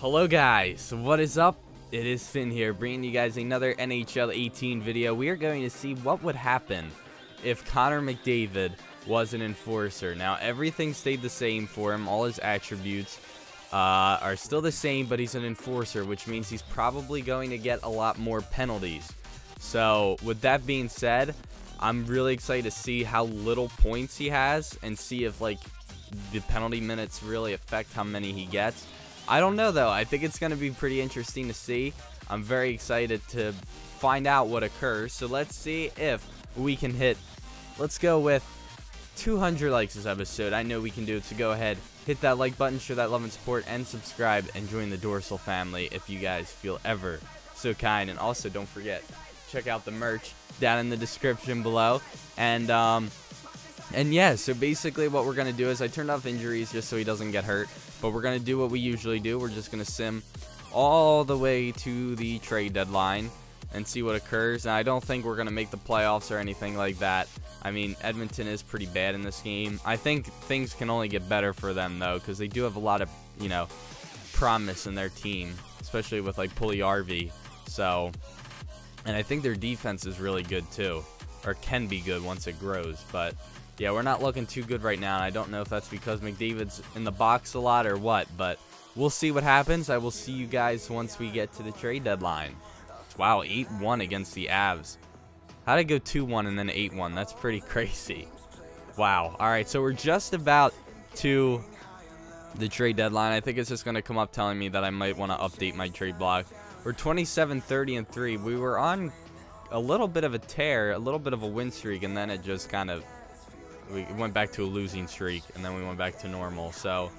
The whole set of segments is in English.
Hello guys, what is up? It is Finn here, bringing you guys another NHL 18 video. We are going to see what would happen if Connor McDavid was an enforcer. Now, everything stayed the same for him. All his attributes uh, are still the same, but he's an enforcer, which means he's probably going to get a lot more penalties. So, with that being said, I'm really excited to see how little points he has and see if, like, the penalty minutes really affect how many he gets. I don't know though. I think it's going to be pretty interesting to see. I'm very excited to find out what occurs. So let's see if we can hit. Let's go with 200 likes this episode. I know we can do it. So go ahead, hit that like button, show that love and support, and subscribe and join the Dorsal family if you guys feel ever so kind. And also don't forget, check out the merch down in the description below. And um, and yeah, so basically what we're going to do is I turned off injuries just so he doesn't get hurt. But we're going to do what we usually do. We're just going to sim all the way to the trade deadline and see what occurs. And I don't think we're going to make the playoffs or anything like that. I mean, Edmonton is pretty bad in this game. I think things can only get better for them, though, because they do have a lot of, you know, promise in their team, especially with, like, Puljujarvi. So, and I think their defense is really good, too, or can be good once it grows. But yeah, we're not looking too good right now. I don't know if that's because McDavid's in the box a lot or what, but we'll see what happens. I will see you guys once we get to the trade deadline. Wow, 8-1 against the Avs. How'd I go 2-1 and then 8-1? That's pretty crazy. Wow. All right, so we're just about to the trade deadline. I think it's just going to come up telling me that I might want to update my trade block. We're 27, 30, and 3. We were on a little bit of a tear, a little bit of a win streak, and then it just kind of we went back to a losing streak, and then we went back to normal. So,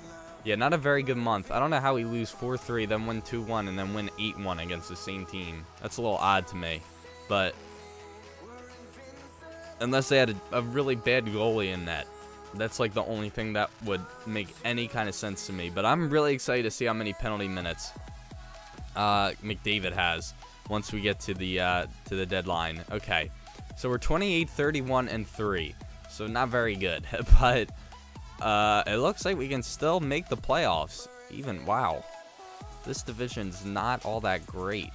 yeah, not a very good month. I don't know how we lose 4-3, then win 2-1, and then win 8-1 against the same team. That's a little odd to me. But, unless they had a, a really bad goalie in net. That's like the only thing that would make any kind of sense to me. But I'm really excited to see how many penalty minutes uh, McDavid has once we get to the uh, to the deadline. Okay, so we're 28, 31, and 3 so not very good. but uh, it looks like we can still make the playoffs. Even, wow. This division's not all that great.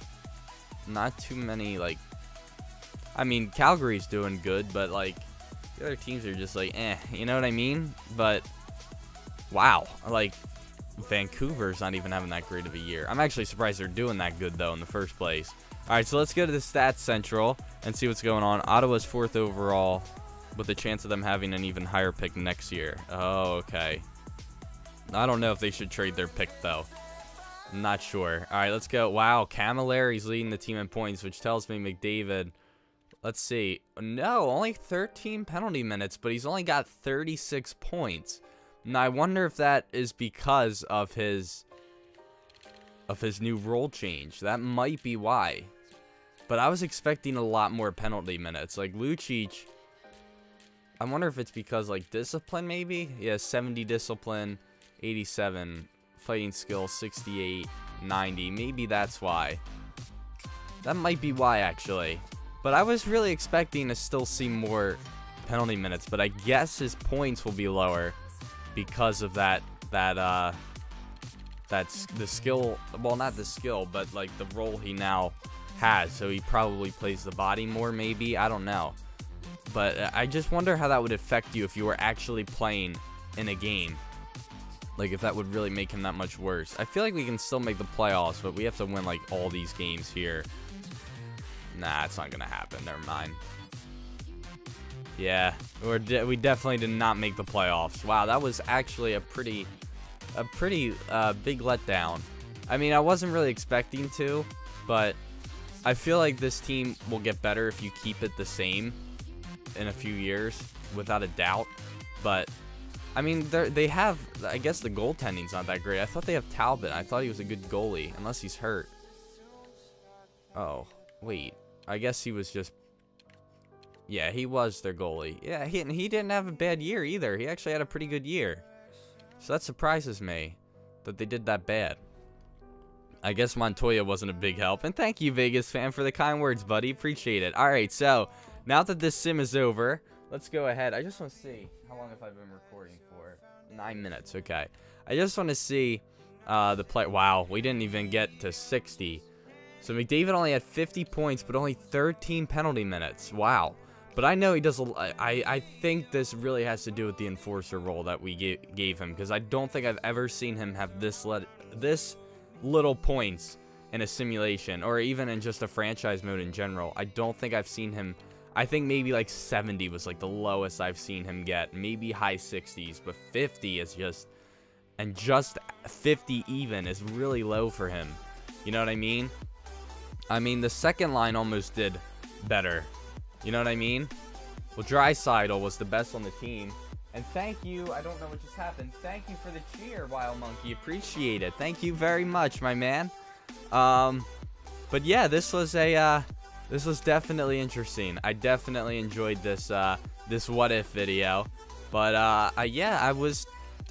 Not too many, like... I mean, Calgary's doing good, but, like, the other teams are just like, eh, you know what I mean? But, wow. Like, Vancouver's not even having that great of a year. I'm actually surprised they're doing that good, though, in the first place. All right, so let's go to the Stats Central and see what's going on. Ottawa's fourth overall with the chance of them having an even higher pick next year. Oh, okay. I don't know if they should trade their pick, though. I'm not sure. All right, let's go. Wow, Cammalleri's leading the team in points, which tells me McDavid... Let's see. No, only 13 penalty minutes, but he's only got 36 points. Now, I wonder if that is because of his of his new role change. That might be why. But I was expecting a lot more penalty minutes. Like, Lucic I wonder if it's because, like, discipline, maybe? Yeah, 70 discipline, 87 fighting skill, 68, 90. Maybe that's why. That might be why, actually. But I was really expecting to still see more penalty minutes, but I guess his points will be lower because of that, that, uh, that's the skill, well, not the skill, but, like, the role he now has. So he probably plays the body more, maybe? I don't know. But I just wonder how that would affect you if you were actually playing in a game. Like, if that would really make him that much worse. I feel like we can still make the playoffs, but we have to win, like, all these games here. Nah, it's not going to happen. Never mind. Yeah, we're de we definitely did not make the playoffs. Wow, that was actually a pretty, a pretty uh, big letdown. I mean, I wasn't really expecting to, but I feel like this team will get better if you keep it the same in a few years, without a doubt. But I mean, they have. I guess the goaltending's not that great. I thought they have Talbot. I thought he was a good goalie, unless he's hurt. Oh, wait. I guess he was just. Yeah, he was their goalie. Yeah, he he didn't have a bad year either. He actually had a pretty good year. So that surprises me that they did that bad. I guess Montoya wasn't a big help. And thank you, Vegas fan, for the kind words, buddy. Appreciate it. All right, so now that this sim is over, let's go ahead. I just want to see how long have I been recording for? Nine minutes. Okay. I just want to see uh, the play. Wow, we didn't even get to 60. So McDavid only had 50 points, but only 13 penalty minutes. Wow. But I know he does. I I think this really has to do with the enforcer role that we gave, gave him because I don't think I've ever seen him have this let this little points in a simulation or even in just a franchise mode in general. I don't think I've seen him. I think maybe like 70 was like the lowest I've seen him get. Maybe high 60s, but 50 is just and just 50 even is really low for him. You know what I mean? I mean, the second line almost did better. You know what I mean? Well, Draisaitl was the best on the team. And thank you, I don't know what just happened. Thank you for the cheer, Wild Monkey. Appreciate it. Thank you very much, my man. Um, but yeah, this was a, uh, this was definitely interesting. I definitely enjoyed this, uh, this what if video. But, uh, I, yeah, I was,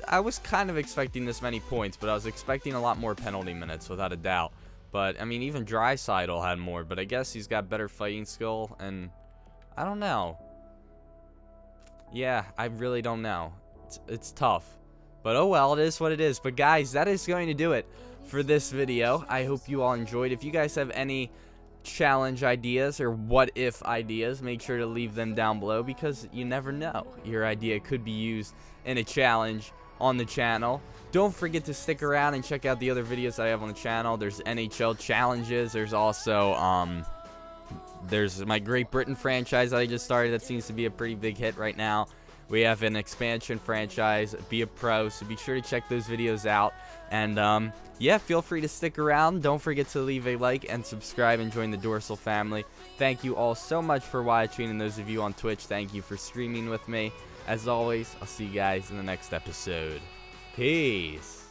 I was kind of expecting this many points, but I was expecting a lot more penalty minutes, without a doubt. But, I mean, even Draisaitl had more, but I guess he's got better fighting skill, and I don't know. Yeah, I really don't know. It's, it's tough. But oh well, it is what it is. But guys, that is going to do it for this video. I hope you all enjoyed. If you guys have any challenge ideas or what if ideas, make sure to leave them down below because you never know. Your idea could be used in a challenge on the channel. Don't forget to stick around and check out the other videos I have on the channel. There's NHL challenges. There's also um, there's my Great Britain franchise that I just started that seems to be a pretty big hit right now. We have an expansion franchise, Be a Pro, so be sure to check those videos out. And um, yeah, feel free to stick around. Don't forget to leave a like and subscribe and join the Dorsal family. Thank you all so much for watching, and those of you on Twitch, thank you for streaming with me. As always, I'll see you guys in the next episode. Peace.